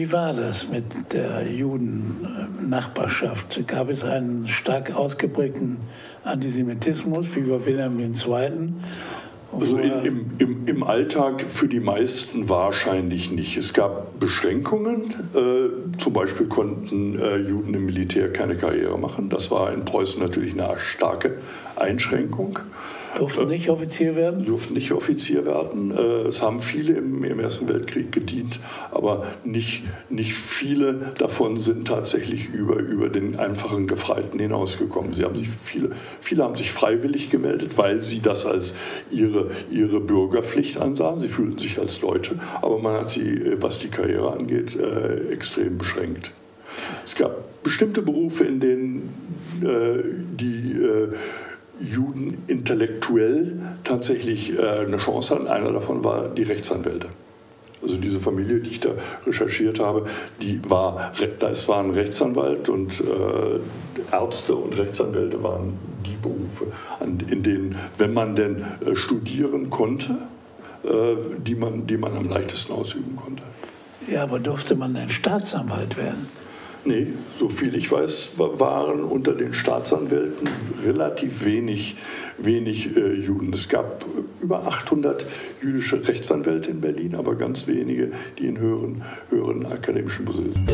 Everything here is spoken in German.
Wie war das mit der Juden-Nachbarschaft? Gab es einen stark ausgeprägten Antisemitismus wie bei Wilhelm II.? Also im, im, im, Alltag für die meisten wahrscheinlich nicht. Es gab Beschränkungen. Äh, zum Beispiel konnten äh, Juden im Militär keine Karriere machen. Das war in Preußen natürlich eine starke Einschränkung. Durften nicht Offizier werden? Durften nicht Offizier werden. Äh, es haben viele im, im, Ersten Weltkrieg gedient, aber nicht, nicht viele davon sind tatsächlich über, über den einfachen Gefreiten hinausgekommen. Sie haben sich viele, viele haben sich freiwillig gemeldet, weil sie das als ihre, ihre Bürgerpflicht ansahen. Sie fühlten sich als Deutsche, aber man hat sie, was die Karriere angeht, äh, extrem beschränkt. Es gab bestimmte Berufe, in denen äh, die Juden intellektuell tatsächlich äh, eine Chance hatten. Einer davon war die Rechtsanwälte. Also diese Familie, die ich da recherchiert habe, die war, das war ein Rechtsanwalt und äh, Ärzte und Rechtsanwälte waren die Berufe, in denen, wenn man denn äh, studieren konnte, die, man, die man am leichtesten ausüben konnte. Ja, aber durfte man denn Staatsanwalt werden? Nee, so viel ich weiß, waren unter den Staatsanwälten relativ wenig, wenig äh, Juden. Es gab über 800 jüdische Rechtsanwälte in Berlin, aber ganz wenige, die in höheren, höheren akademischen Positionen.